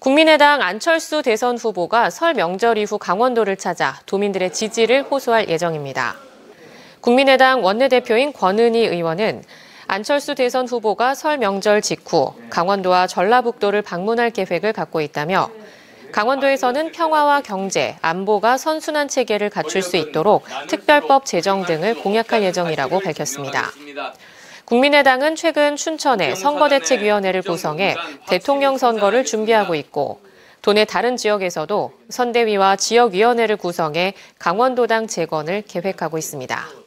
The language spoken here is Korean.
국민의당 안철수 대선 후보가 설 명절 이후 강원도를 찾아 도민들의 지지를 호소할 예정입니다. 국민의당 원내대표인 권은희 의원은 안철수 대선 후보가 설 명절 직후 강원도와 전라북도를 방문할 계획을 갖고 있다며 강원도에서는 평화와 경제, 안보가 선순환 체계를 갖출 수 있도록 특별법 제정 등을 공약할 예정이라고 밝혔습니다. 국민의당은 최근 춘천에 선거대책위원회를 구성해 대통령 선거를 준비하고 있고 도내 다른 지역에서도 선대위와 지역위원회를 구성해 강원도당 재건을 계획하고 있습니다.